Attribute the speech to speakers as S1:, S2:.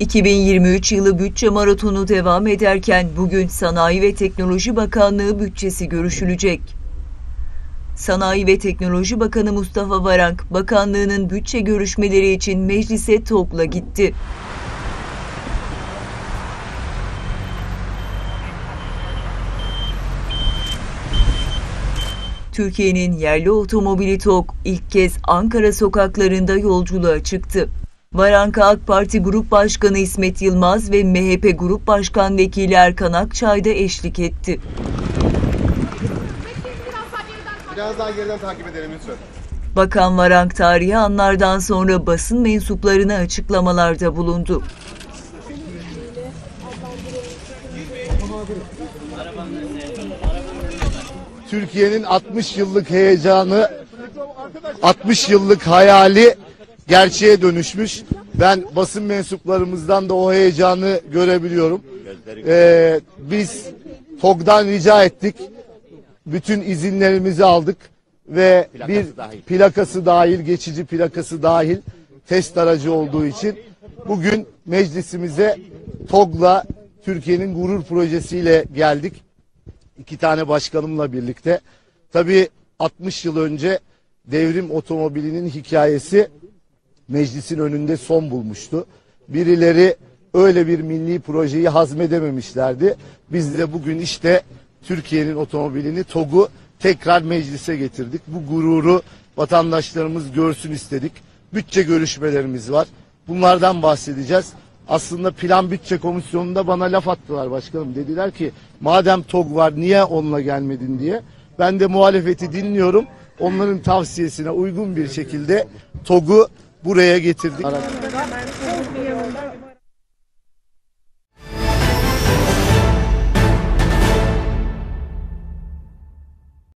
S1: 2023 yılı bütçe maratonu devam ederken bugün Sanayi ve Teknoloji Bakanlığı bütçesi görüşülecek. Sanayi ve Teknoloji Bakanı Mustafa Varank, bakanlığının bütçe görüşmeleri için meclise TOG'la gitti. Türkiye'nin yerli otomobili TOG ilk kez Ankara sokaklarında yolculuğa çıktı. Varanka AK Parti Grup Başkanı İsmet Yılmaz ve MHP Grup Başkan Vekili Erkan Akçay da eşlik etti.
S2: Biraz daha geriden takip edelim lütfen.
S1: Bakan Varank tarihi anlardan sonra basın mensuplarına açıklamalarda bulundu.
S2: Türkiye'nin 60 yıllık heyecanı, 60 yıllık hayali gerçeğe dönüşmüş. Ben basın mensuplarımızdan da o heyecanı görebiliyorum. Ee, biz TOG'dan rica ettik. Bütün izinlerimizi aldık ve bir plakası dahil, geçici plakası dahil test aracı olduğu için bugün meclisimize TOG'la Türkiye'nin gurur projesiyle geldik iki tane başkanımla birlikte. Tabii 60 yıl önce devrim otomobilinin hikayesi meclisin önünde son bulmuştu. Birileri öyle bir milli projeyi hazmedememişlerdi. Biz de bugün işte Türkiye'nin otomobilini TOG'u tekrar meclise getirdik. Bu gururu vatandaşlarımız görsün istedik. Bütçe görüşmelerimiz var. Bunlardan bahsedeceğiz. Aslında plan bütçe komisyonunda bana laf attılar başkanım. Dediler ki madem TOG var niye onunla gelmedin diye. Ben de muhalefeti dinliyorum. Onların tavsiyesine uygun bir şekilde TOG'u buraya getirdik.